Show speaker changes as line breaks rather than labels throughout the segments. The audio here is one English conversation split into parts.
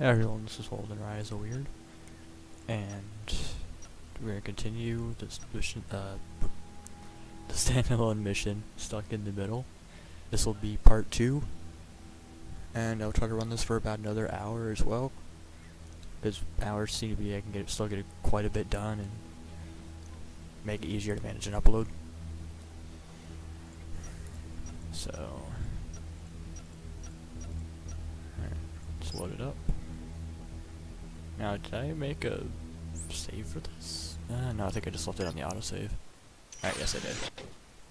everyone, this is Holden Rise Weird, and we're gonna continue this mission, uh, the standalone mission, Stuck in the Middle. This will be part two, and I'll try to run this for about another hour as well, because hours seem to be, I can get still get quite a bit done, and make it easier to manage and upload. So, let's load it up. Now, did I make a save for this? Uh, no, I think I just left it on the autosave. Alright, yes I did.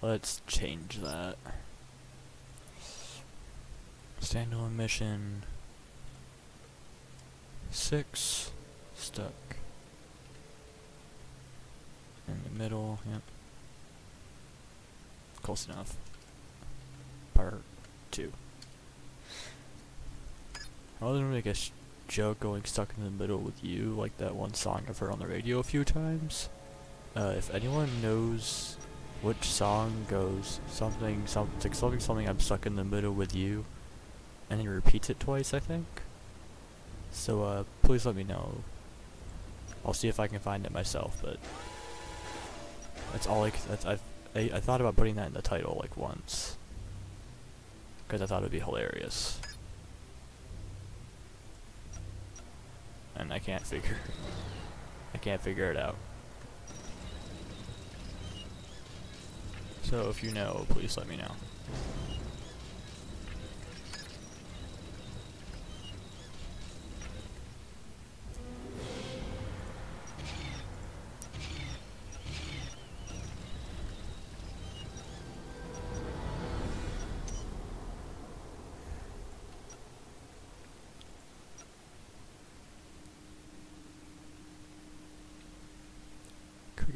Let's change that. Standalone mission. Six. Stuck. In the middle, yep. Close enough. Part two. I wasn't make a joke going stuck in the middle with you, like that one song I've heard on the radio a few times. Uh, if anyone knows which song goes something, something, something, something, I'm stuck in the middle with you, and then repeats it twice, I think. So, uh, please let me know. I'll see if I can find it myself, but that's all I, that's, I've, I, I thought about putting that in the title, like, once. Because I thought it would be hilarious. And I can't figure, I can't figure it out. So if you know, please let me know.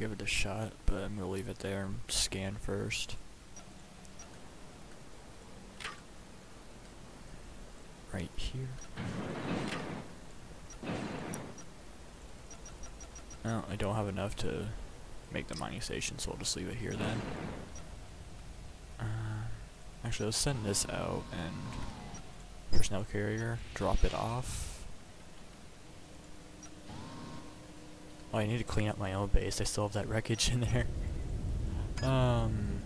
Give it a shot, but I'm gonna leave it there and scan first. Right here. No, I don't have enough to make the mining station, so I'll just leave it here then. Uh, actually, let's send this out and personnel carrier, drop it off. Oh, I need to clean up my own base. I still have that wreckage in there. Um,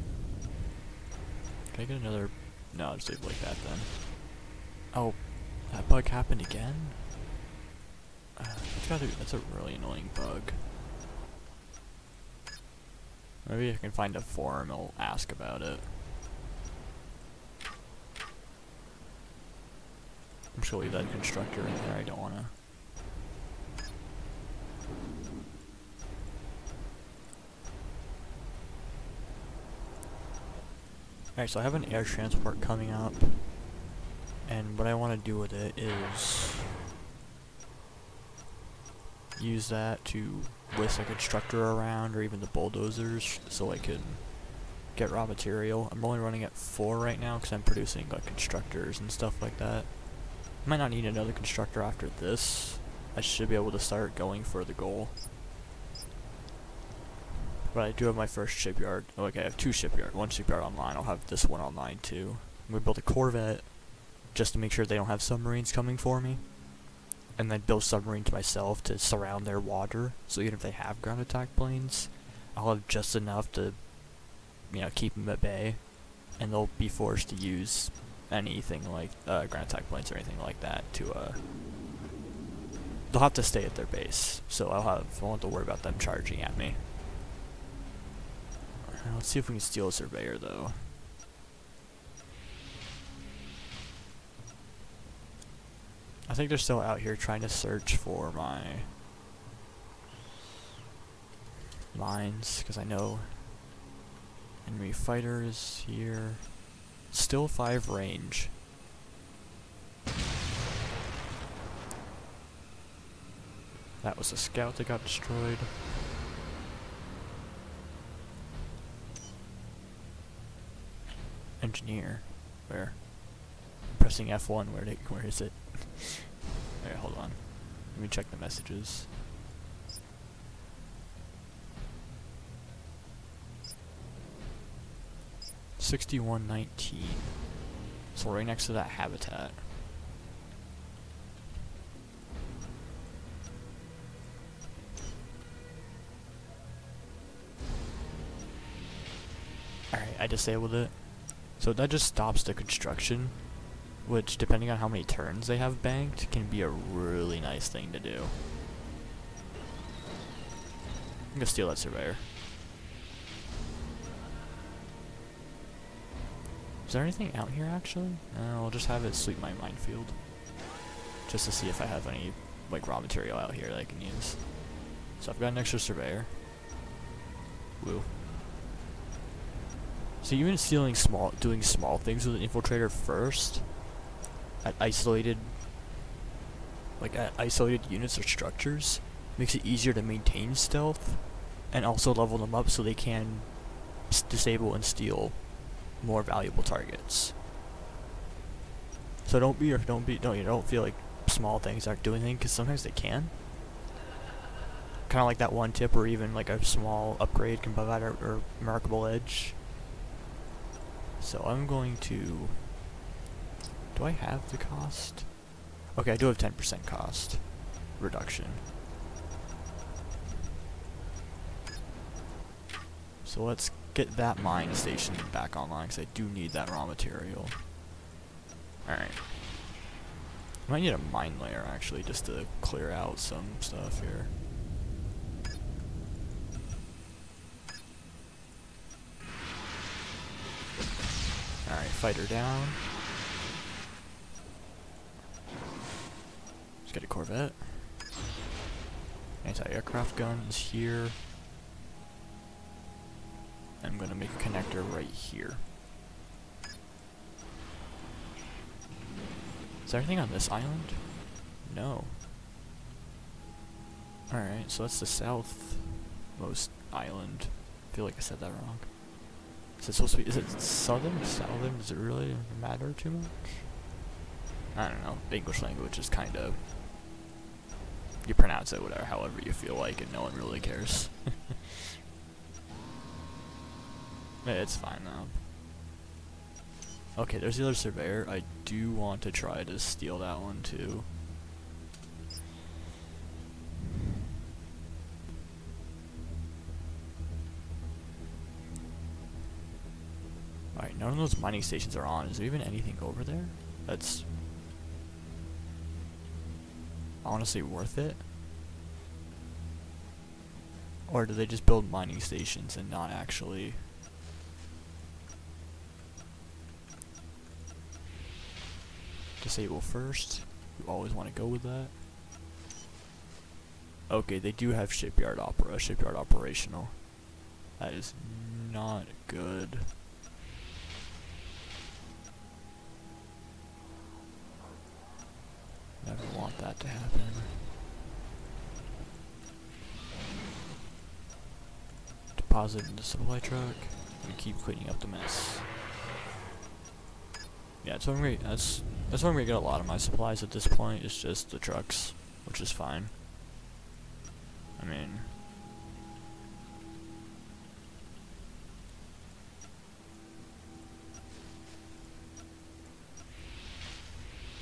can I get another? No, I'll just leave it like that then. Oh, that bug happened again. Uh, that's. That's a really annoying bug. Maybe I can find a forum. I'll ask about it. I'm gonna leave that constructor in there. I don't wanna. Alright, so I have an air transport coming up, and what I want to do with it is use that to whisk a constructor around, or even the bulldozers, so I can get raw material. I'm only running at 4 right now, because I'm producing like constructors and stuff like that. Might not need another constructor after this. I should be able to start going for the goal. But I do have my first shipyard. Oh, okay, I have two shipyard. One shipyard online. I'll have this one online too. I'm gonna build a Corvette just to make sure they don't have submarines coming for me. And then build submarines myself to surround their water. So even if they have ground attack planes, I'll have just enough to, you know, keep them at bay. And they'll be forced to use anything like uh, ground attack planes or anything like that to uh. They'll have to stay at their base, so I'll have I won't have to worry about them charging at me. Let's see if we can steal a surveyor, though. I think they're still out here trying to search for my mines, because I know enemy fighters here. Still 5 range. That was a scout that got destroyed. engineer. Where? I'm pressing F1. Where did? Where is it? Alright, hold on. Let me check the messages. Sixty-one nineteen. So right next to that habitat. Alright, I disabled it. So that just stops the construction, which depending on how many turns they have banked, can be a really nice thing to do. I'm gonna steal that surveyor. Is there anything out here actually? No, I'll just have it sweep my minefield. Just to see if I have any like raw material out here that I can use. So I've got an extra surveyor. Woo. So even stealing small, doing small things with an infiltrator first, at isolated, like at isolated units or structures, makes it easier to maintain stealth, and also level them up so they can disable and steal more valuable targets. So don't be or don't be don't you don't feel like small things aren't doing anything because sometimes they can. Kind of like that one tip or even like a small upgrade can provide a, a remarkable edge. So I'm going to. Do I have the cost? Okay, I do have 10% cost reduction. So let's get that mine station back online because I do need that raw material. Alright. I might need a mine layer actually just to clear out some stuff here. Alright, fighter down. Let's get a Corvette. Anti-aircraft guns here. I'm to make a connector right here. Is there anything on this island? No. Alright, so that's the southmost island. I feel like I said that wrong. Is it supposed to be, is it southern, southern? Does it really matter too much? I don't know. English language is kind of, you pronounce it whatever, however you feel like and no one really cares. It's fine though. Okay, there's the other surveyor. I do want to try to steal that one too. None of those mining stations are on. Is there even anything over there that's honestly worth it? Or do they just build mining stations and not actually disable first. You always want to go with that. Okay, they do have shipyard opera, shipyard operational. That is not good. That to happen. Deposit in the supply truck and keep cleaning up the mess. Yeah, so I'm great. That's that's I'm gonna get a lot of my supplies at this point. It's just the trucks, which is fine. I mean,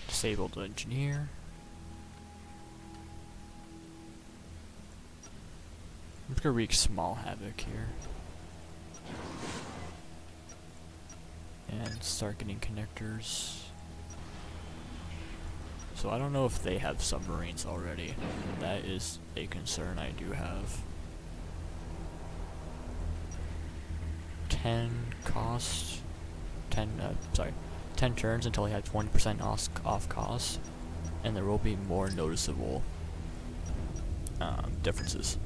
disabled engineer. Gonna wreak small havoc here. And start getting connectors. So I don't know if they have submarines already. That is a concern I do have. 10 cost, 10, uh, sorry, 10 turns until I have 20% off, off cost, and there will be more noticeable um, differences.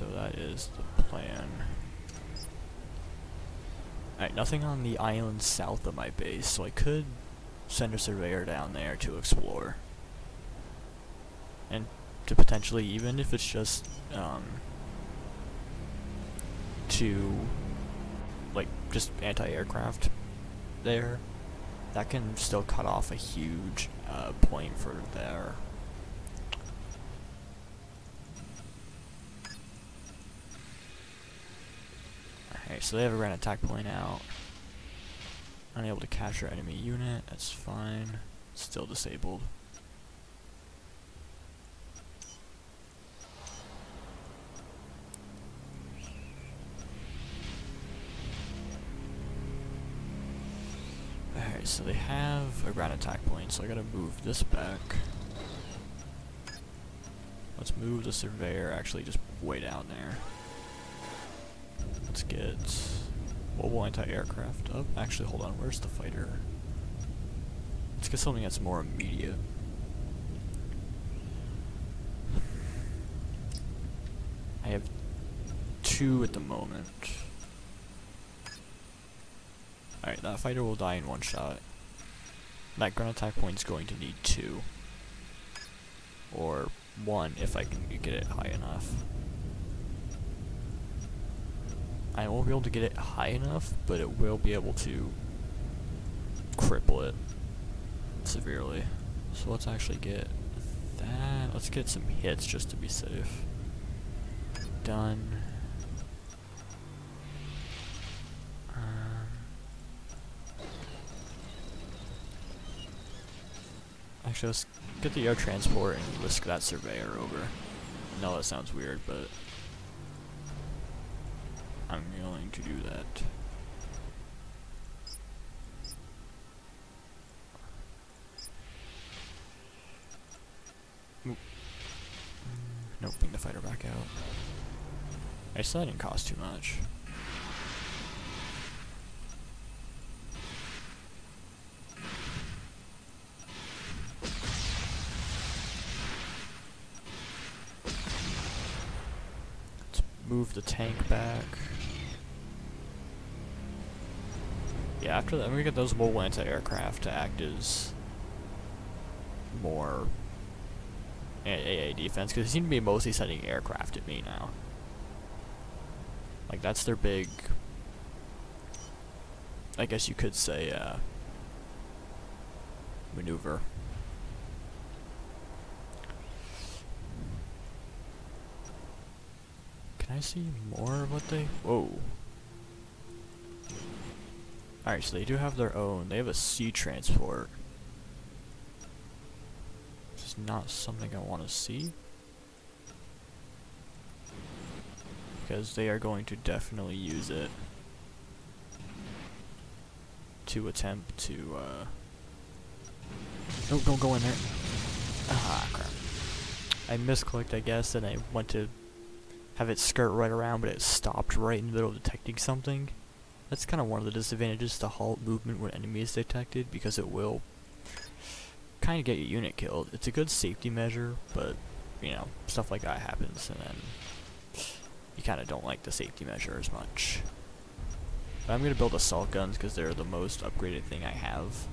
So that is the plan. Alright, nothing on the island south of my base, so I could send a surveyor down there to explore. And to potentially, even if it's just, um, to, like, just anti-aircraft there, that can still cut off a huge uh, point for their Alright, so they have a ground attack plane out. Unable to capture enemy unit, that's fine. Still disabled. Alright, so they have a ground attack plane, so I gotta move this back. Let's move the surveyor actually just way down there. Let's get mobile anti-aircraft up. Actually, hold on, where's the fighter? Let's get something that's more immediate. I have two at the moment. Alright, that fighter will die in one shot. That ground attack plane is going to need two. Or one if I can get it high enough. I won't be able to get it high enough, but it will be able to cripple it severely. So let's actually get that. Let's get some hits just to be safe. Done. Um, actually, let's get the air transport and whisk that surveyor over. Know that sounds weird, but I'm going to do that. Nope, bring the fighter back out. I said that didn't cost too much. move the tank back. After that, we get those mobile anti-aircraft to act as more AA defense, because they seem to be mostly sending aircraft at me now. Like, that's their big, I guess you could say, uh, maneuver. Can I see more of what they... Whoa. Alright, so they do have their own. They have a sea transport. This is not something I want to see. Because they are going to definitely use it to attempt to, uh... No, don't go in there. Ah, crap. I misclicked, I guess, and I went to have it skirt right around, but it stopped right in the middle of detecting something. That's kind of one of the disadvantages to halt movement when enemy is detected, because it will kind of get your unit killed. It's a good safety measure, but, you know, stuff like that happens, and then you kind of don't like the safety measure as much. But I'm going to build assault guns because they're the most upgraded thing I have.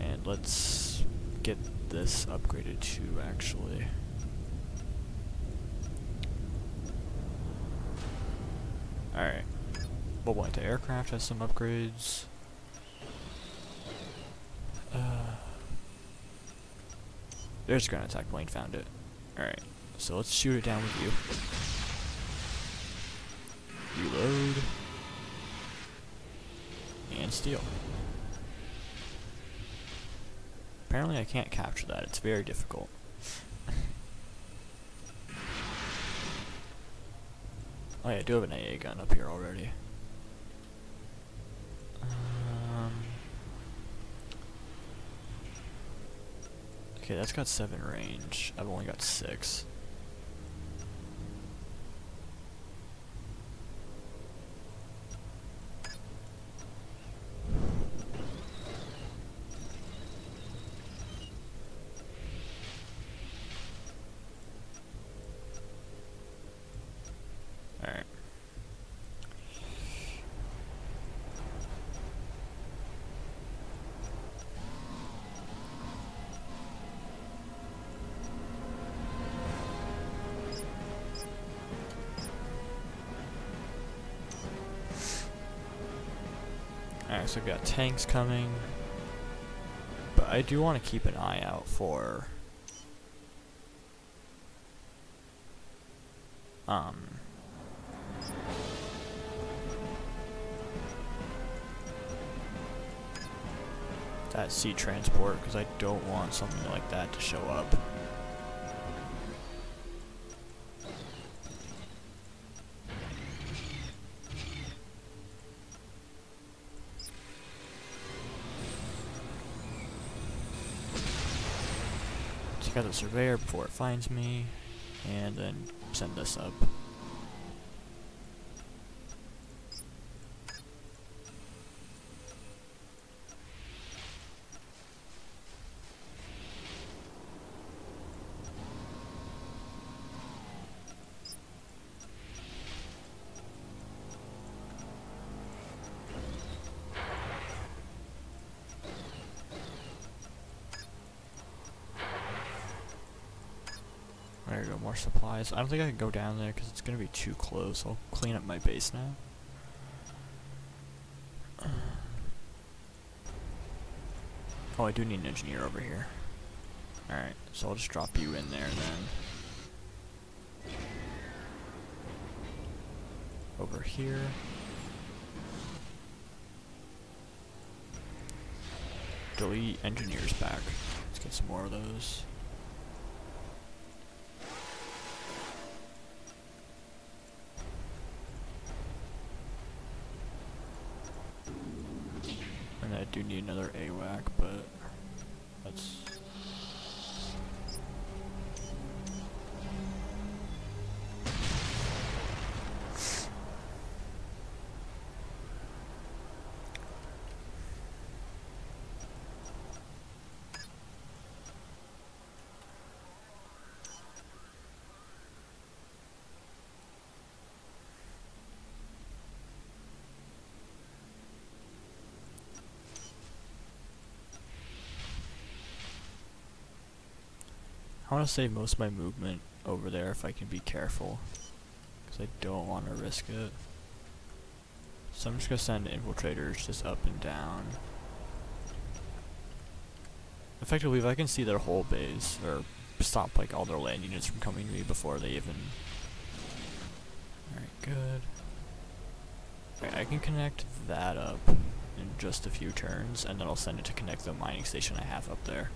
And let's get this upgraded too, actually. Alright. Mobile anti-aircraft has some upgrades. Uh, there's a ground attack plane, found it. Alright, so let's shoot it down with you. Reload. And steal. Apparently I can't capture that, it's very difficult. Oh yeah, I do have an AA gun up here already. Um, okay, that's got 7 range. I've only got 6. Alright, so we've got tanks coming. But I do want to keep an eye out for... Um... That sea transport, because I don't want something like that to show up. Got the surveyor before it finds me, and then send this up. I don't think I can go down there because it's going to be too close. I'll clean up my base now. Oh, I do need an engineer over here. Alright, so I'll just drop you in there then. Over here. Delete engineers back. Let's get some more of those. Do need another AWAC, but I want to save most of my movement over there if I can be careful. Because I don't want to risk it. So I'm just going to send infiltrators just up and down. Effectively, if I can see their whole base, or stop like all their land units from coming to me before they even... Alright, good. I can connect that up in just a few turns, and then I'll send it to connect the mining station I have up there.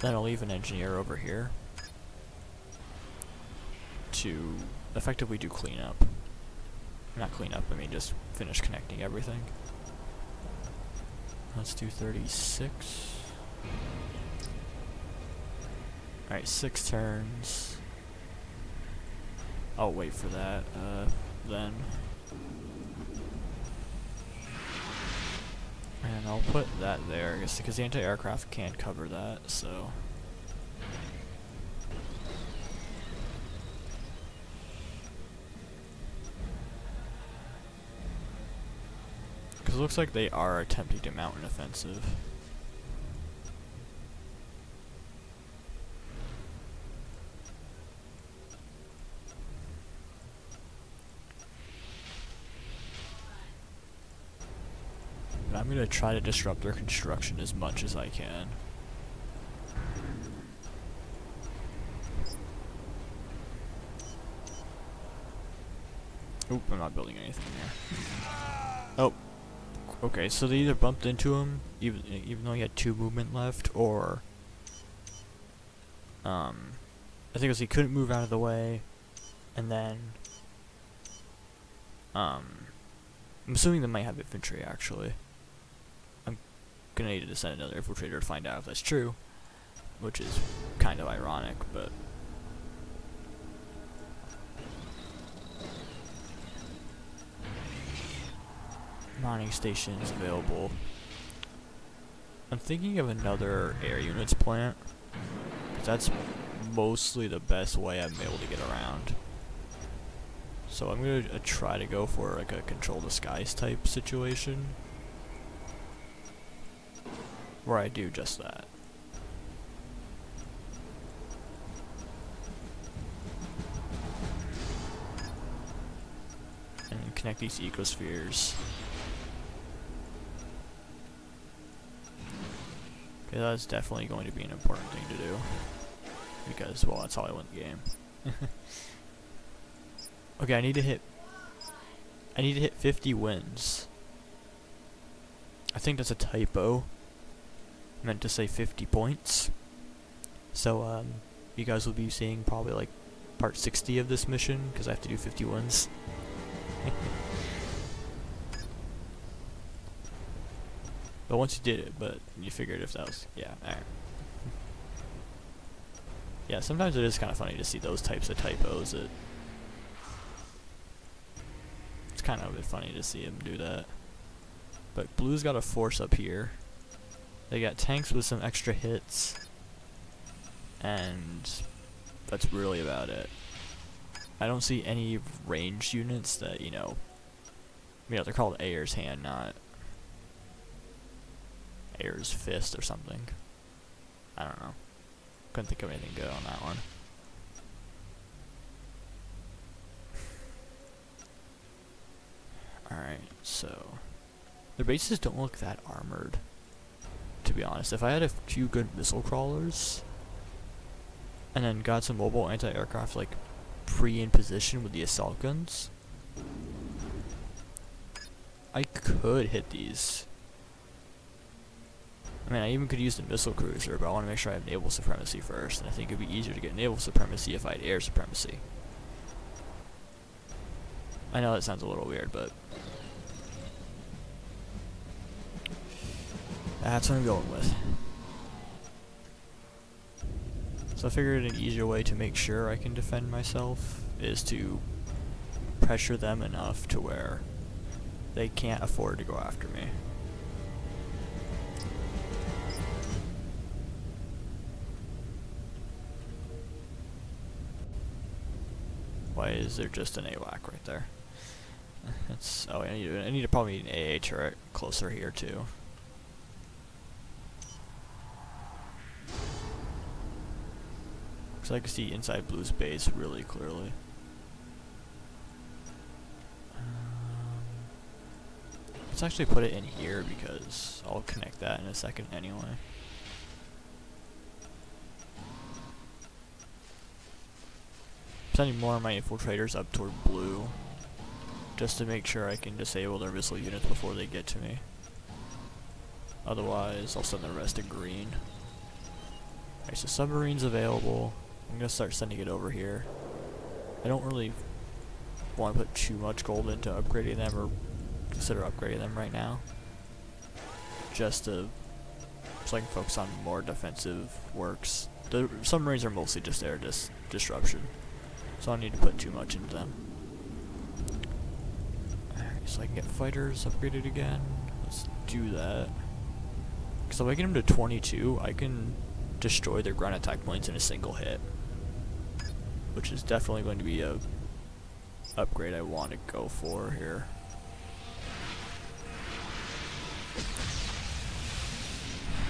Then I'll leave an engineer over here to effectively do cleanup. Not cleanup, I mean just finish connecting everything. Let's do 36. Alright, six turns. I'll wait for that, uh, then. I'll put that there, because the anti-aircraft can't cover that, so... Because it looks like they are attempting to mount an offensive. I'm gonna try to disrupt their construction as much as I can. Oop, I'm not building anything there. Oh. Okay, so they either bumped into him, even even though he had two movement left, or um, I think it was he couldn't move out of the way, and then um, I'm assuming they might have infantry actually. Gonna need to send another infiltrator to find out if that's true, which is kind of ironic, but. mining stations available. I'm thinking of another air units plant. That's mostly the best way I'm able to get around. So I'm gonna uh, try to go for like a control skies type situation. Where I do just that. And connect these ecospheres. Okay, that's definitely going to be an important thing to do. Because, well, that's how I win the game. okay, I need to hit... I need to hit 50 wins. I think that's a typo. Meant to say 50 points. So, um, you guys will be seeing probably like part 60 of this mission, because I have to do 50 wins. But once you did it, but you figured if that was, yeah, alright. Yeah, sometimes it is kind of funny to see those types of typos. It it's kind of a bit funny to see him do that. But blue's got a force up here. They got tanks with some extra hits, and that's really about it. I don't see any ranged units that you know. You know, they're called Ayer's hand, not Ayer's fist or something. I don't know. Couldn't think of anything good on that one. Alright, so their bases don't look that armored. Be honest, if I had a few good missile crawlers and then got some mobile anti-aircraft like pre in position with the assault guns, I could hit these. I mean, I even could use the missile cruiser, but I want to make sure I have naval supremacy first, and I think it would be easier to get naval supremacy if I had air supremacy. I know that sounds a little weird, but that's what I'm going with. So I figured an easier way to make sure I can defend myself is to pressure them enough to where they can't afford to go after me. Why is there just an AWAC right there? It's oh I need I need to probably need an AA turret closer here too. Cause I can see inside blue's base really clearly. Um, let's actually put it in here because I'll connect that in a second anyway. sending more of my infiltrators up toward blue just to make sure I can disable their missile units before they get to me. Otherwise, I'll send the rest to green. Alright, so submarines available. I'm gonna start sending it over here. I don't really want to put too much gold into upgrading them or consider upgrading them right now. Just to so I can focus on more defensive works. The submarines are mostly just air dis disruption. So I don't need to put too much into them. Alright, so I can get fighters upgraded again. Let's do that. Because if I get them to 22, I can destroy their ground attack planes in a single hit. Which is definitely going to be a upgrade I want to go for here.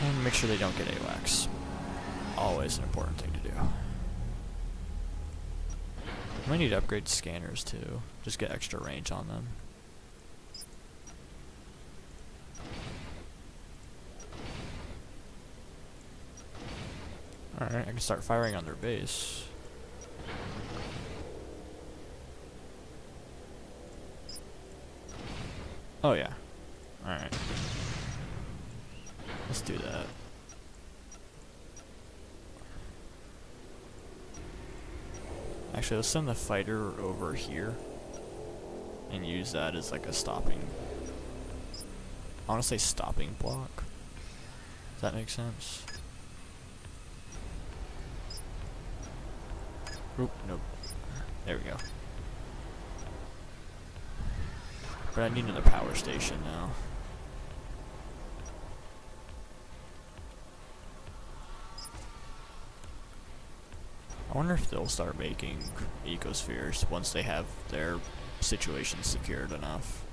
And make sure they don't get AWACS. Always an important thing to do. I might need to upgrade scanners too. Just get extra range on them. Alright, I can start firing on their base. Oh yeah. Alright. Let's do that. Actually, let's send the fighter over here and use that as like a stopping. I want to say stopping block. Does that make sense? Oop, nope. There we go. But I need another power station now. I wonder if they'll start making ecospheres once they have their situation secured enough.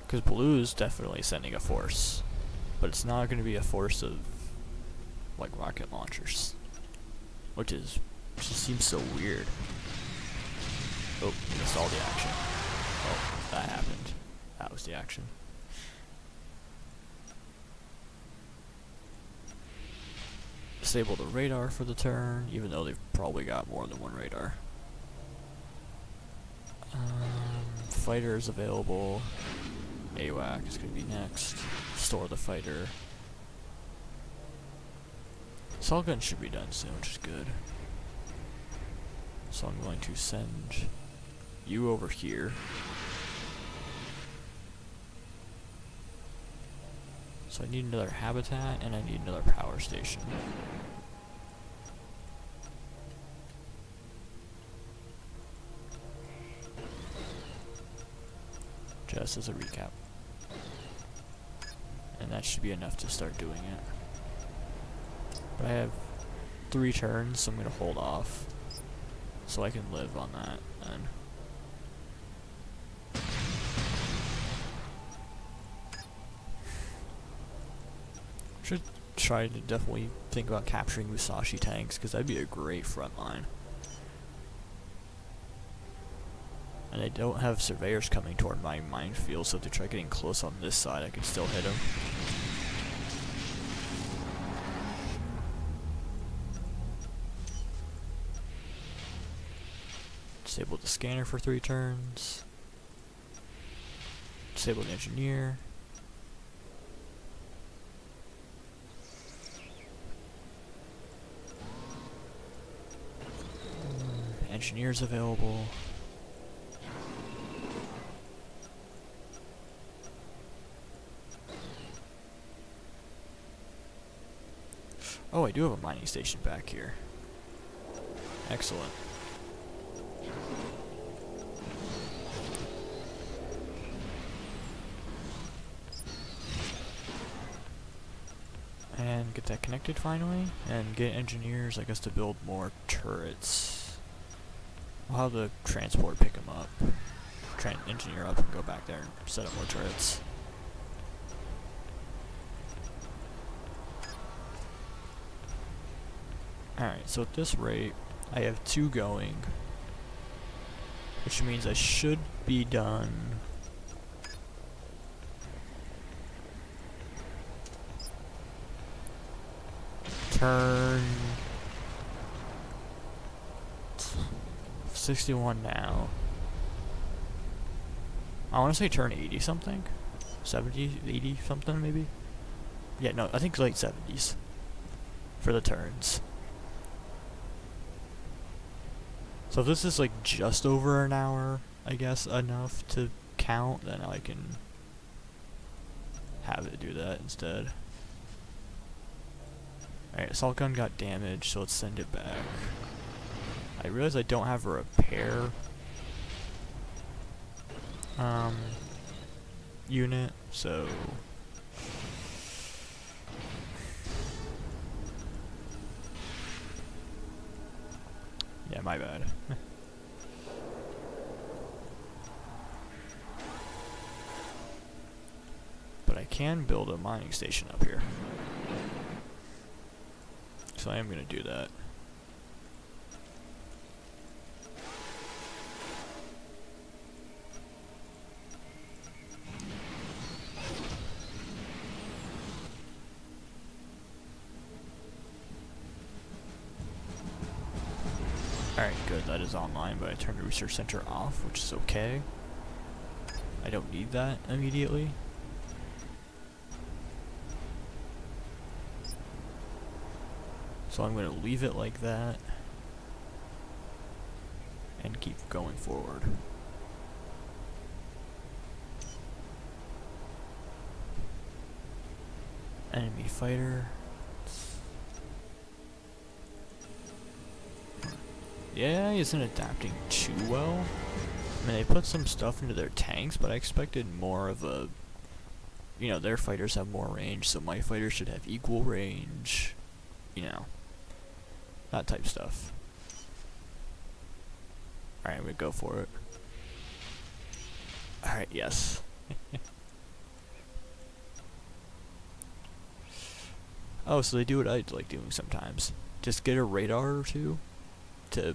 Because blue is definitely sending a force, but it's not going to be a force of like rocket launchers, which is just seems so weird. Oh, missed all the action. Oh, that happened. That was the action. Disable the radar for the turn, even though they've probably got more than one radar. Um, fighters available. AWAC is going to be next. Store the fighter. Assault gun should be done soon, which is good. So I'm going to send you over here. So I need another habitat and I need another power station. Just as a recap. And that should be enough to start doing it. But I have three turns, so I'm going to hold off. So I can live on that then. Should try to definitely think about capturing Musashi tanks, because that'd be a great front line. And I don't have surveyors coming toward my minefield, so if they try getting close on this side, I can still hit them. Disable the scanner for three turns. Disable the engineer. Engineers available. Oh, I do have a mining station back here. Excellent. And get that connected finally, and get engineers, I guess, to build more turrets. We'll have the transport pick them up, engineer up, and go back there and set up more turrets. Alright, so at this rate, I have two going, which means I should be done turn 61 now. I want to say turn 80 something. 70, 80 something maybe? Yeah, no, I think late 70s for the turns. So if this is like just over an hour, I guess, enough to count, then I can have it do that instead. Alright, assault gun got damaged, so let's send it back. I realize I don't have a repair um, unit, so yeah, my bad. but I can build a mining station up here. So I am going to do that. Research center off, which is okay. I don't need that immediately. So I'm going to leave it like that and keep going forward. Enemy fighter. Yeah, he isn't adapting too well. I mean, they put some stuff into their tanks, but I expected more of a... You know, their fighters have more range, so my fighters should have equal range. You know. That type stuff. Alright, we go for it. Alright, yes. oh, so they do what I like doing sometimes. Just get a radar or two to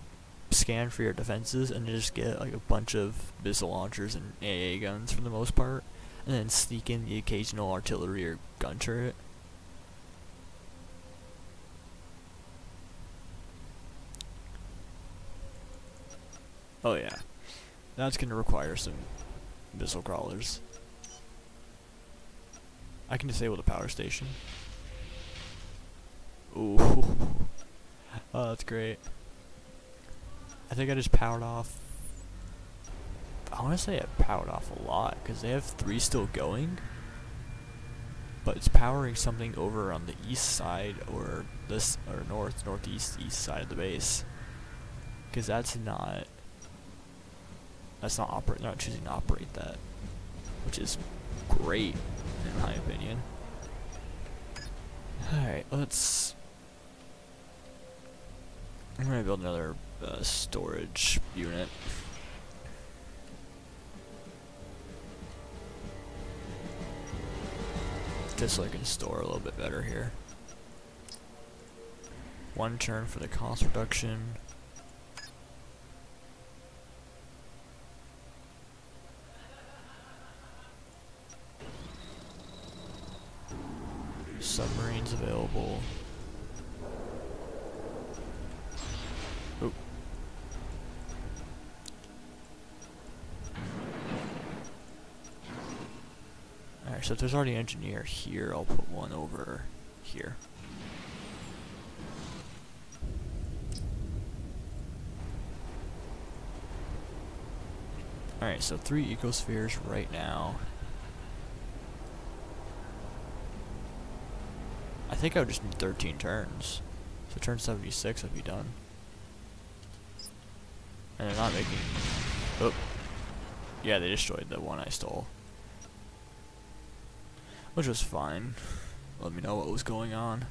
scan for your defenses and just get like a bunch of missile launchers and AA guns for the most part. And then sneak in the occasional artillery or gun turret. Oh yeah. That's gonna require some missile crawlers. I can disable the power station. Ooh. oh, that's great. I think I just powered off I want to say it powered off a lot because they have three still going, but it's powering something over on the east side or this or north northeast east side of the base because that's not that's not operate not choosing to operate that, which is great in my opinion. All right, let's. I'm gonna build another uh, storage unit. Just so I can store a little bit better here. One turn for the cost reduction. Submarines available. So if there's already an engineer here, I'll put one over here. Alright, so three ecospheres right now. I think I would just need 13 turns. So turn 76 I'd be done. And they're not making... Oh. Yeah, they destroyed the one I stole. Which was fine. Let me know what was going on.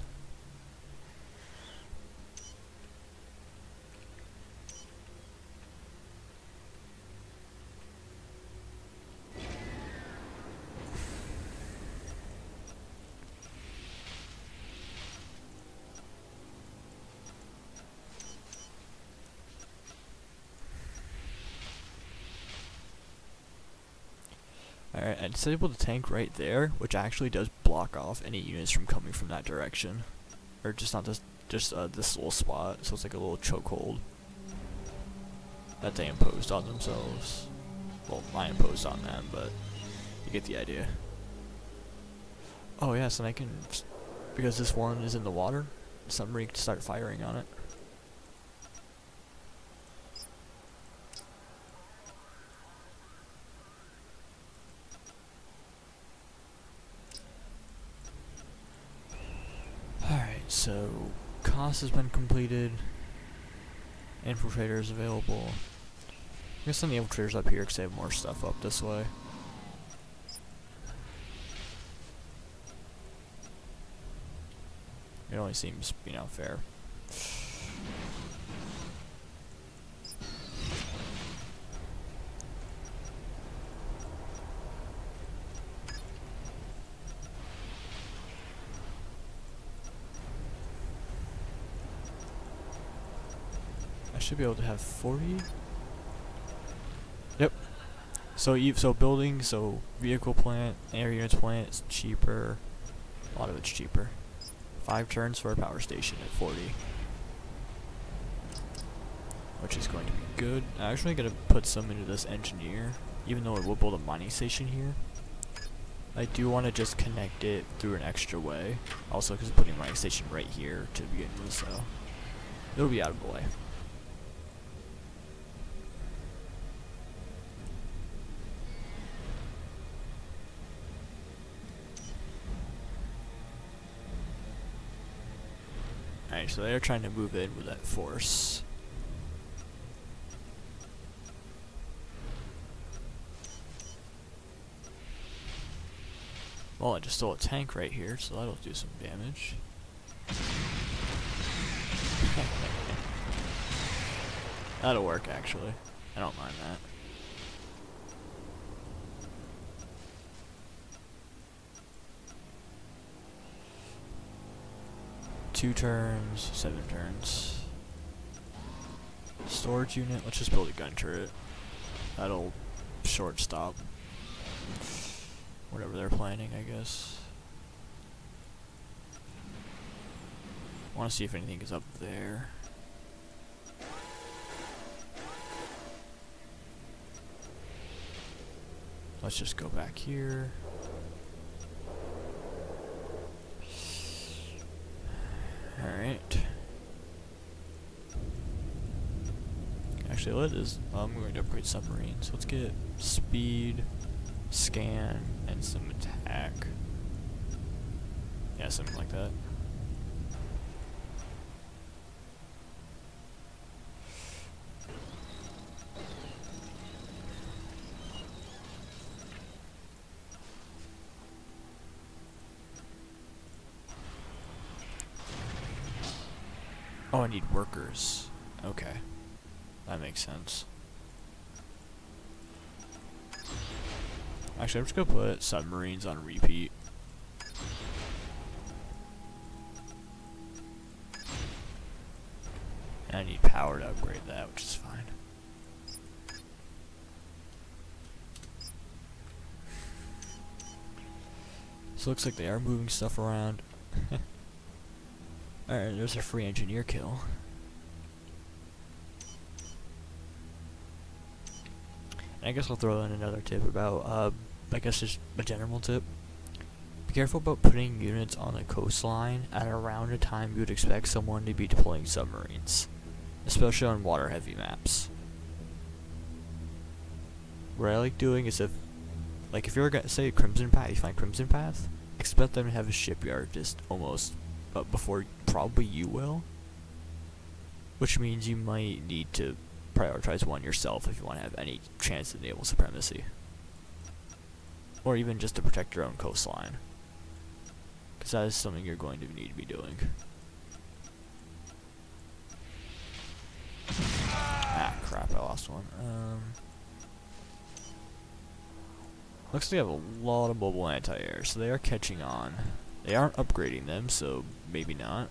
Disabled the tank right there, which actually does block off any units from coming from that direction. Or just not this, just uh, this little spot, so it's like a little chokehold. That they imposed on themselves. Well, I imposed on them, but you get the idea. Oh yes, and I can, because this one is in the water, somebody can start firing on it. Alright, so has been completed. Infiltrator is available. I'm gonna send the infiltrators up here because they have more stuff up this way. It only seems, you know, fair. I be able to have 40. Yep. So you so building, so vehicle plant, air units plant cheaper. A lot of it's cheaper. Five turns for a power station at 40. Which is going to be good. I'm actually going to put some into this engineer, even though it will build a mining station here. I do want to just connect it through an extra way. Also, because putting mining station right here to begin with, so it'll be out of the way. So they're trying to move in with that force. Well, I just stole a tank right here, so that'll do some damage. that'll work, actually. I don't mind that. Two turns, seven turns. Storage unit, let's just build a gun turret. That'll shortstop whatever they're planning, I guess. want to see if anything is up there. Let's just go back here. Alright. Actually, let is I'm going to upgrade submarines. Let's get speed, scan, and some attack. Yeah, something like that. Oh, I need workers. Okay. That makes sense. Actually, I'm just gonna put submarines on repeat. And I need power to upgrade that, which is fine. So looks like they are moving stuff around. Alright, there's a free engineer kill. I guess I'll throw in another tip about, uh, I guess just a general tip. Be careful about putting units on the coastline at around a time you would expect someone to be deploying submarines, especially on water heavy maps. What I like doing is if, like if you're gonna say Crimson Path, you find Crimson Path, expect them to have a shipyard just almost but before probably you will. Which means you might need to prioritize one yourself if you want to have any chance of naval supremacy. Or even just to protect your own coastline. Because that is something you're going to need to be doing. Ah, crap, I lost one. Um, looks like they have a lot of mobile anti-air, so they are catching on. They aren't upgrading them, so maybe not.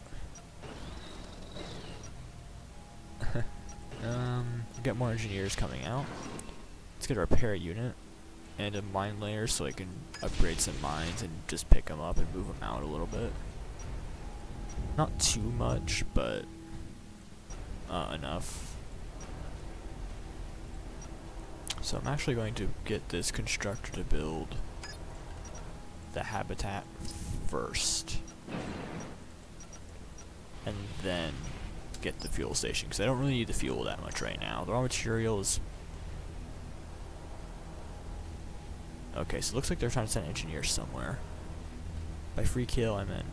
um, get more engineers coming out. Let's get a repair unit and a mine layer so I can upgrade some mines and just pick them up and move them out a little bit. Not too much, but uh, enough. So I'm actually going to get this constructor to build the habitat first. And then get the fuel station, because I don't really need the fuel that much right now. The raw materials... Okay, so it looks like they're trying to send engineers somewhere. By free kill, I meant...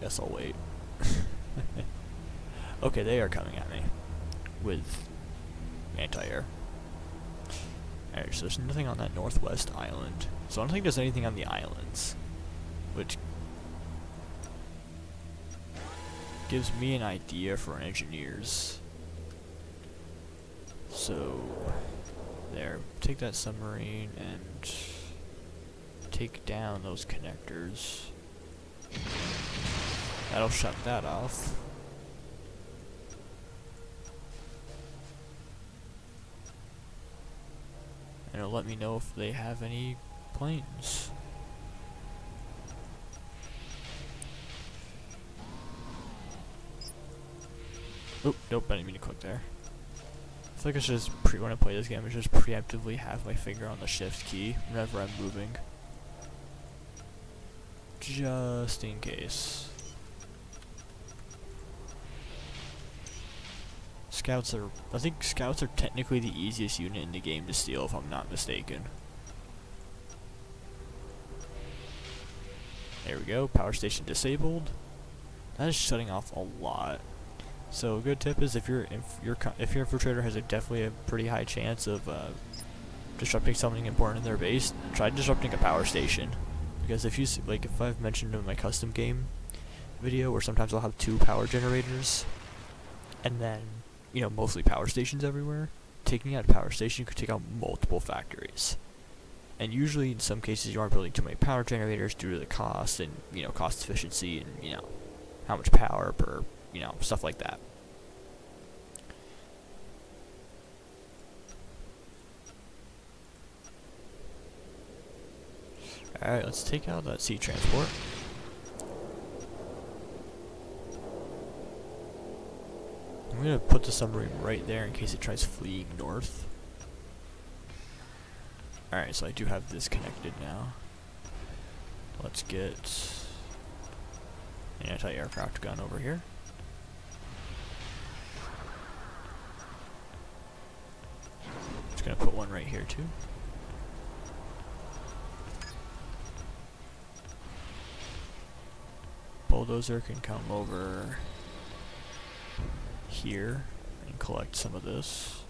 Guess I'll wait. okay, they are coming at me. With anti-air. Alright, so there's nothing on that northwest island. So I don't think there's anything on the islands. Which gives me an idea for engineers. So, there, take that submarine and take down those connectors. That'll shut that off. And it'll let me know if they have any planes. Oop, nope, I didn't mean to click there. I feel like I should just, pre when I play this game, I should just preemptively have my finger on the shift key whenever I'm moving. Just in case. Scouts are, I think scouts are technically the easiest unit in the game to steal if I'm not mistaken. There we go, power station disabled. That is shutting off a lot. So a good tip is if your if your if your infiltrator has a definitely a pretty high chance of uh, disrupting something important in their base, try disrupting a power station. Because if you like if I've mentioned in my custom game video where sometimes I'll have two power generators and then you know mostly power stations everywhere, taking out a power station could take out multiple factories. And usually in some cases you aren't building too many power generators due to the cost and you know cost efficiency and you know how much power per you know, stuff like that. Alright, let's take out that sea transport. I'm gonna put the submarine right there in case it tries fleeing north. Alright, so I do have this connected now. Let's get an anti-aircraft gun over here. Just gonna put one right here too. Bulldozer can come over here and collect some of this.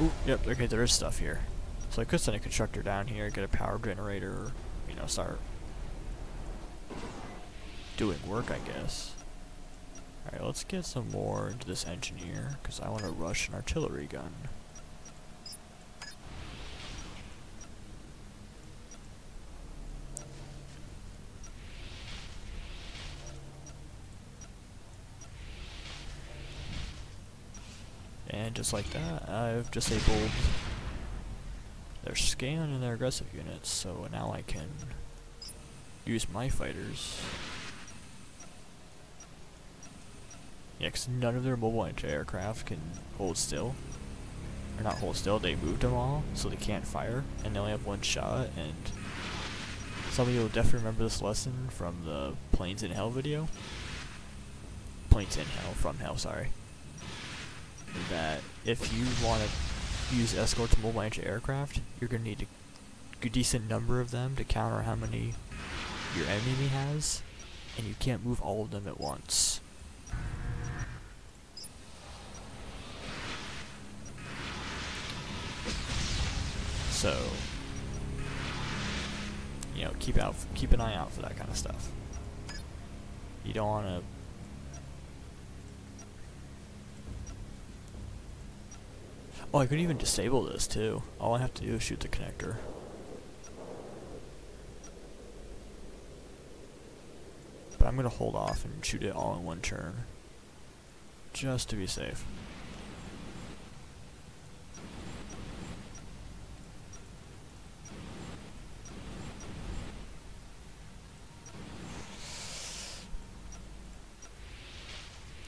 Ooh, yep, okay, there is stuff here. So I could send a constructor down here, get a power generator, know, start doing work, I guess. Alright, let's get some more into this engineer, because I want to rush an artillery gun. And just like that, I've disabled their scan and their aggressive units, so now I can use my fighters. Yeah, because none of their mobile anti-aircraft can hold still. Or not hold still, they moved them all, so they can't fire, and they only have one shot, and some of you will definitely remember this lesson from the Planes in Hell video. Planes in Hell, from Hell, sorry that if you want to use escort to mobile anti-aircraft, you're going to need a decent number of them to counter how many your enemy has, and you can't move all of them at once. So, you know, keep out, keep an eye out for that kind of stuff. You don't want to Oh, I could even disable this too. All I have to do is shoot the connector. But I'm gonna hold off and shoot it all in one turn. Just to be safe.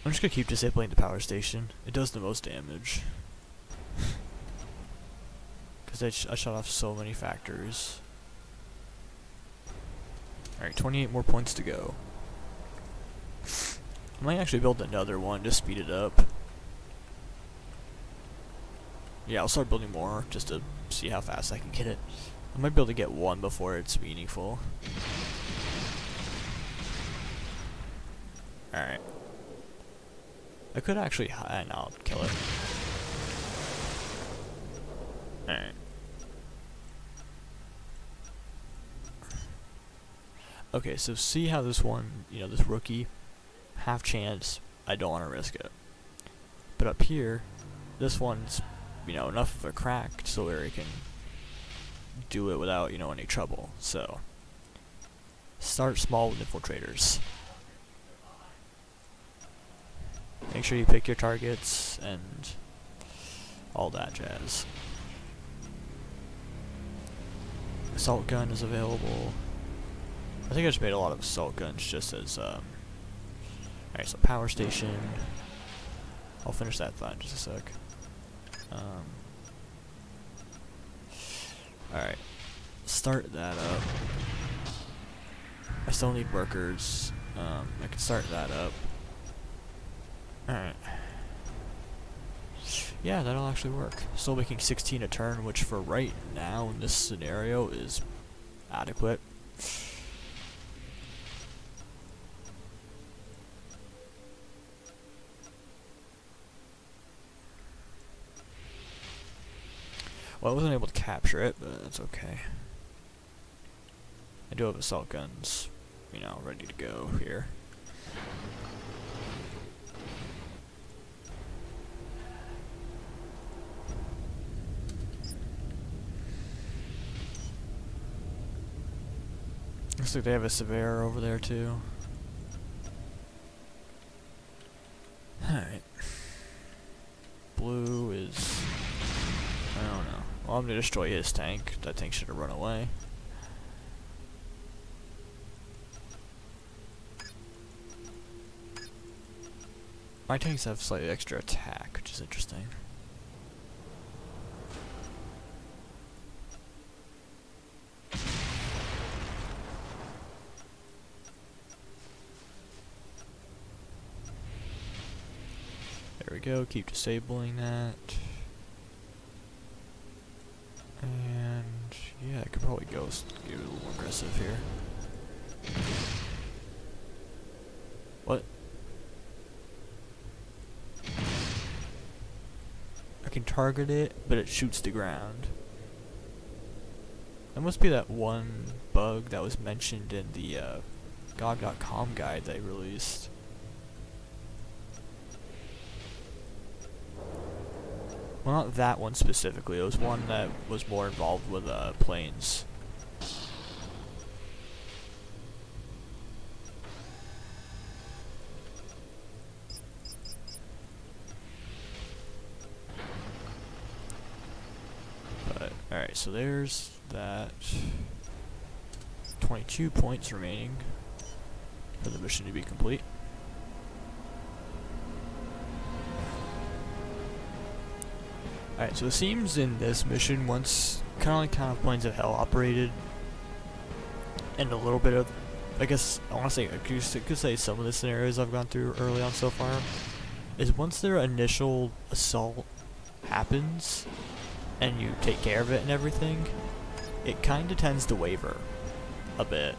I'm just gonna keep disabling the power station. It does the most damage. Because I, sh I shut off so many factors. Alright, 28 more points to go. I might actually build another one to speed it up. Yeah, I'll start building more just to see how fast I can get it. I might be able to get one before it's meaningful. Alright. I could actually and I'll kill it. Alright. Okay, so see how this one, you know, this rookie, half chance, I don't want to risk it. But up here, this one's, you know, enough of a crack so it can do it without, you know, any trouble. So, start small with infiltrators. Make sure you pick your targets and all that jazz. Assault gun is available. I think I just made a lot of assault guns just as, um... Alright, so power station. I'll finish that thought in just a sec. Um... Alright. Start that up. I still need workers. Um, I can start that up. Alright. Yeah, that'll actually work. Still making 16 a turn, which for right now in this scenario is adequate. Well, I wasn't able to capture it, but that's okay. I do have assault guns, you know, ready to go here. Looks like they have a Severe over there too. I'm gonna destroy his tank. That tank should have run away. My tanks have slightly extra attack, which is interesting. There we go, keep disabling that. Probably Ghost. get a little more aggressive here. What? I can target it, but it shoots the ground. That must be that one bug that was mentioned in the uh, GOG.com guide they released. Well, not that one specifically. It was one that was more involved with uh, planes. But alright, so there's that. 22 points remaining for the mission to be complete. Alright, so it seems in this mission, once kind of like kind of Planes of Hell operated, and a little bit of, I guess, I want to say, I could, say some of the scenarios I've gone through early on so far, is once their initial assault happens, and you take care of it and everything, it kind of tends to waver a bit.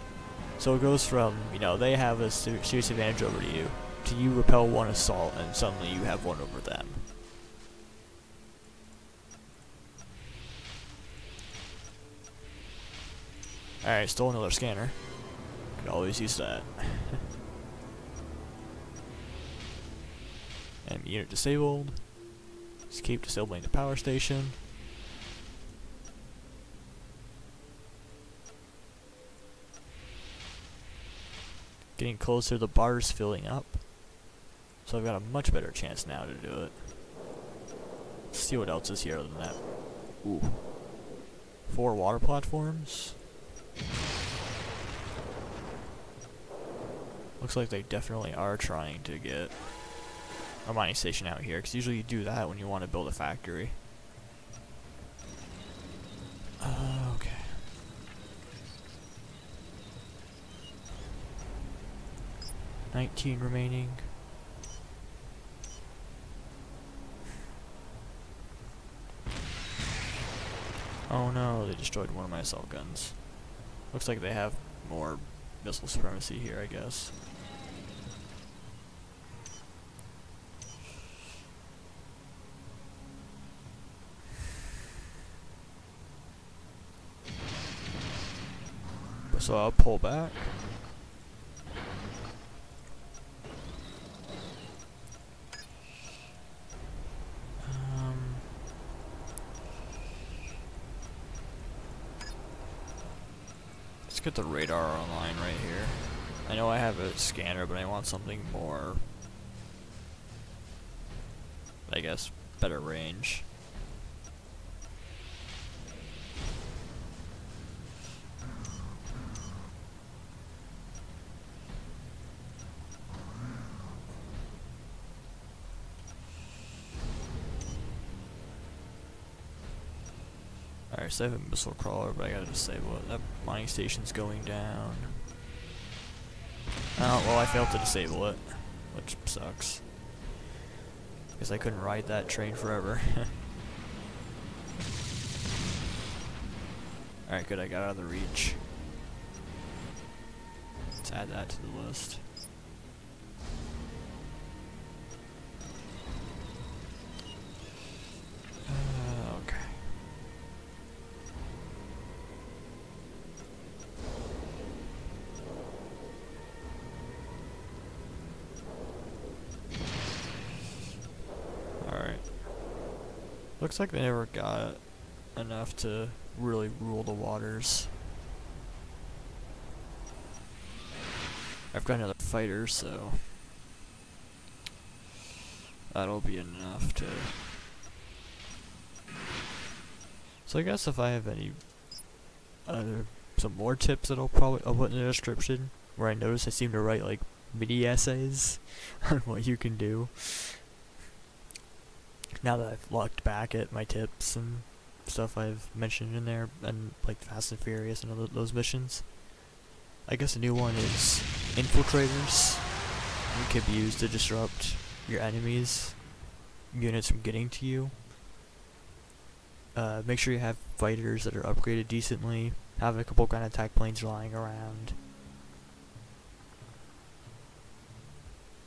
So it goes from, you know, they have a ser- serious advantage over you, to you repel one assault and suddenly you have one over them. Alright, stole another scanner. Could always use that. Enemy unit disabled. Just keep disabling the power station. Getting closer, the bar's filling up. So I've got a much better chance now to do it. Let's see what else is here other than that. Ooh. Four water platforms. Looks like they definitely are trying to get a mining station out here, because usually you do that when you want to build a factory. Uh, okay. Nineteen remaining. Oh no, they destroyed one of my assault guns. Looks like they have more missile supremacy here, I guess. So I'll pull back. Get the radar online right here. I know I have a scanner, but I want something more, I guess, better range. Alright, so I have a missile crawler, but I gotta disable. That mining station's going down. Oh, well, I failed to disable it, which sucks. Because I couldn't ride that train forever. Alright, good, I got out of the reach. Let's add that to the list. Looks like they never got enough to really rule the waters. I've got another fighter, so that'll be enough to. So I guess if I have any other some more tips that I'll probably I'll put in the description, where I notice I seem to write like mini essays on what you can do. Now that I've looked back at my tips and stuff I've mentioned in there, and like Fast and Furious and other those missions, I guess a new one is infiltrators. It can be used to disrupt your enemies units from getting to you. Uh, make sure you have fighters that are upgraded decently. Have a couple ground attack planes lying around.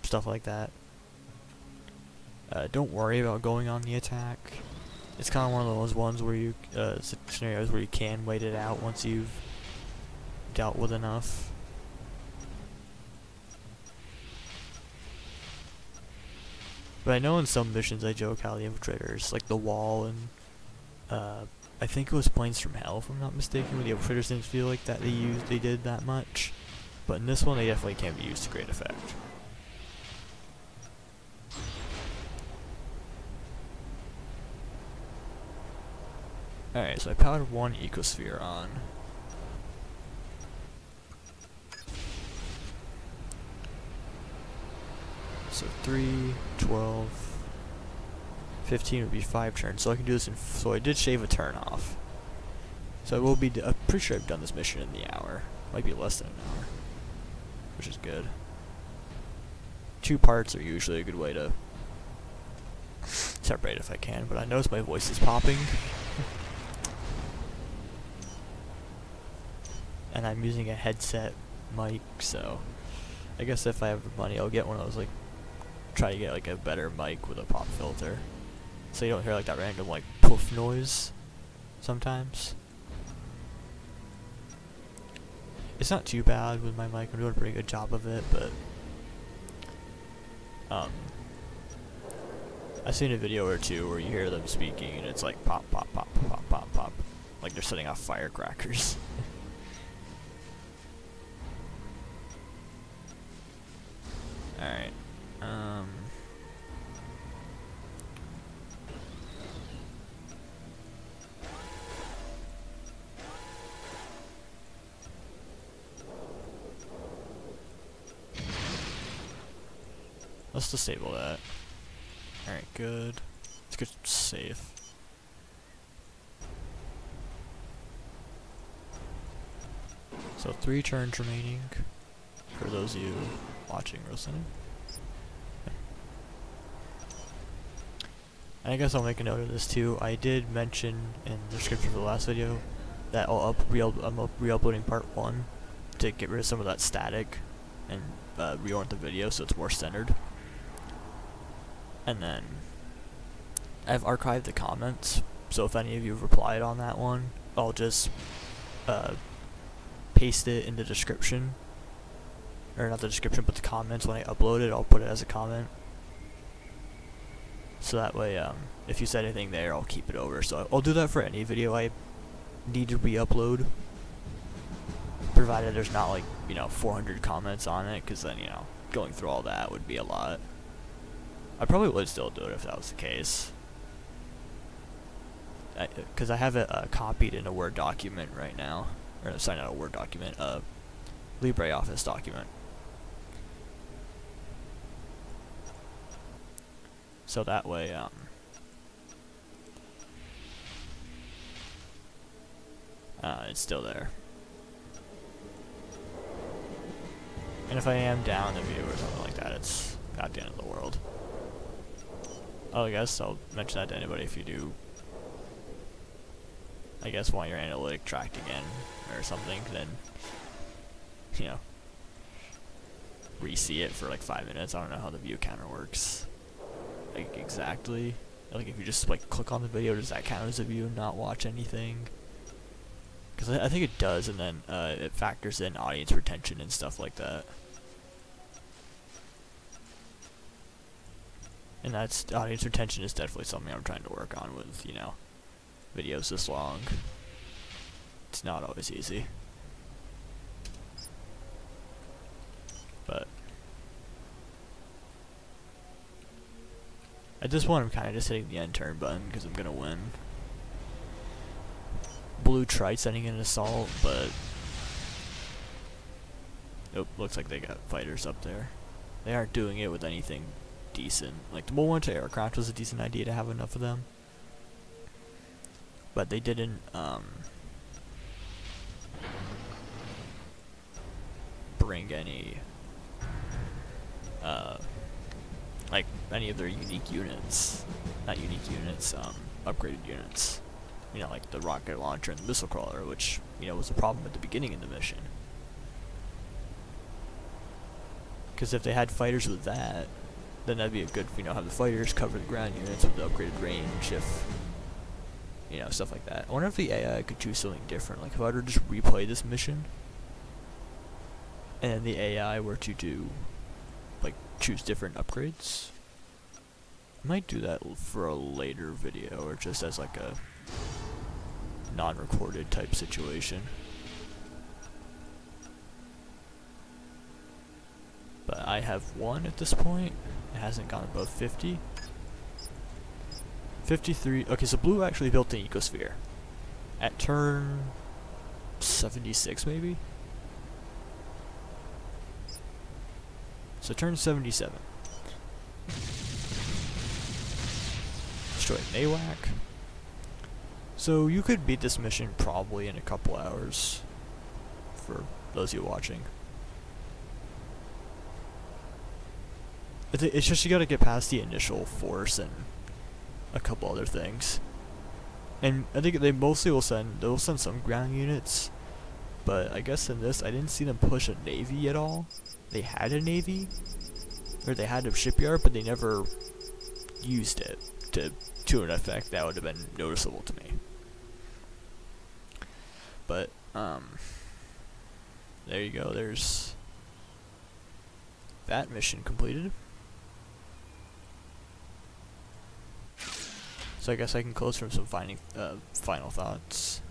Stuff like that. Uh, don't worry about going on the attack. It's kind of one of those ones where you, uh, scenarios where you can wait it out once you've dealt with enough. But I know in some missions I joke how the infiltrators, like the wall and, uh, I think it was Planes from Hell if I'm not mistaken, where the infiltrators didn't feel like that they used, they did that much. But in this one they definitely can be used to great effect. Alright, so I powered one ecosphere on. So 3, 12, 15 would be 5 turns, so I can do this in, so I did shave a turn off. So I will be, I'm pretty sure I've done this mission in the hour. Might be less than an hour. Which is good. Two parts are usually a good way to separate if I can, but I notice my voice is popping. And I'm using a headset mic, so I guess if I have money, I'll get one of those, like, try to get, like, a better mic with a pop filter. So you don't hear, like, that random, like, poof noise sometimes. It's not too bad with my mic, I'm doing a pretty good job of it, but, um, I've seen a video or two where you hear them speaking and it's like pop, pop, pop, pop, pop, pop, like they're setting off firecrackers. Alright. Um. Let's disable that. Alright, good. Let's get safe. So three turns remaining for those of you watching or listening. And I guess I'll make a note of this too. I did mention in the description for the last video that I'll up re I'm up re-uploading part one to get rid of some of that static and uh, reorient the video so it's more centered. And then I've archived the comments, so if any of you have replied on that one, I'll just uh, paste it in the description or not the description, but the comments when I upload it, I'll put it as a comment. So that way, um, if you said anything there, I'll keep it over. So I'll do that for any video I need to re-upload, provided there's not like, you know, 400 comments on it, because then, you know, going through all that would be a lot. I probably would still do it if that was the case. Because I, I, have it uh, copied in a Word document right now. Or, sorry, not a Word document, a LibreOffice document. So that way, um, uh, it's still there. And if I am down the view or something like that, it's not the end of the world. Oh, I guess I'll mention that to anybody if you do, I guess, want your analytic tracked again or something, then, you know, re-see it for like five minutes. I don't know how the view counter works like exactly. Like if you just like click on the video, does that count as a view and not watch anything? Because I, I, think it does, and then uh, it factors in audience retention and stuff like that. And that's audience retention is definitely something I'm trying to work on with you know videos this long. It's not always easy. But At this point, I'm kind of just hitting the end turn button because I'm going to win. Blue tried sending in an assault, but... Nope, looks like they got fighters up there. They aren't doing it with anything decent. Like, the Bull aircraft was a decent idea to have enough of them. But they didn't, um... Bring any... Uh like any of their unique units, not unique units, um, upgraded units. You know, like the rocket launcher and the missile crawler, which you know was a problem at the beginning of the mission. Because if they had fighters with that, then that'd be a good, you know, have the fighters cover the ground units with the upgraded range, if you know, stuff like that. I wonder if the AI could choose something different. Like if I were to just replay this mission, and the AI were to do, choose different upgrades. I might do that for a later video, or just as like a non-recorded type situation. But I have one at this point. It hasn't gone above 50. 53. Okay, so blue actually built an ecosphere. At turn 76, maybe? So turn 77. Destroy Maywak. So you could beat this mission probably in a couple hours. For those of you watching. It's just you gotta get past the initial force and a couple other things. And I think they mostly will send, they'll send some ground units, but I guess in this, I didn't see them push a navy at all. They had a navy, or they had a shipyard, but they never used it to, to an effect that would have been noticeable to me. But, um, there you go, there's that mission completed. So I guess I can close from some finding, uh, final thoughts.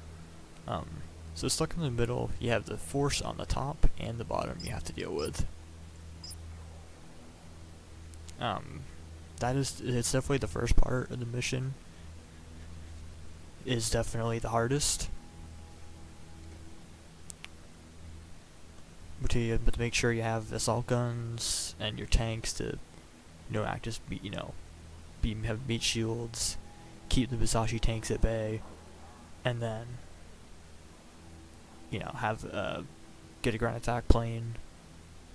Um, so stuck in the middle, you have the force on the top and the bottom you have to deal with. Um, that is, it's definitely the first part of the mission. Is definitely the hardest. But to, but to make sure you have assault guns and your tanks to, you know, act as, you know, be, have meat shields, keep the Musashi tanks at bay, and then, you know, have uh, get a ground attack plane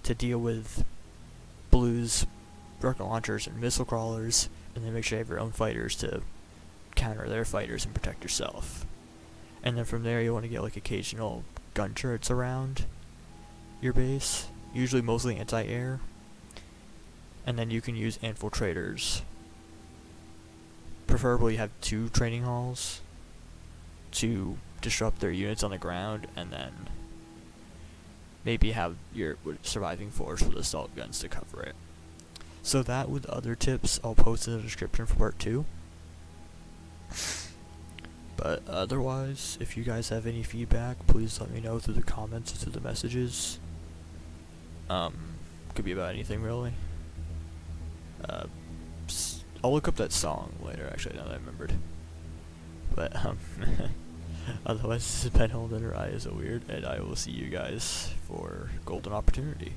to deal with Blue's rocket launchers and missile crawlers, and then make sure you have your own fighters to counter their fighters and protect yourself. And then from there, you want to get like occasional gun turrets around your base, usually mostly anti-air. And then you can use infiltrators preferably you have two training halls to disrupt their units on the ground and then maybe have your surviving force with assault guns to cover it. So that with other tips I'll post in the description for part 2. But otherwise, if you guys have any feedback, please let me know through the comments or through the messages. Um, could be about anything really. Uh, I'll look up that song later, actually, now that I remembered. But, um, otherwise, this has been or Iisaweird, and I will see you guys for Golden Opportunity.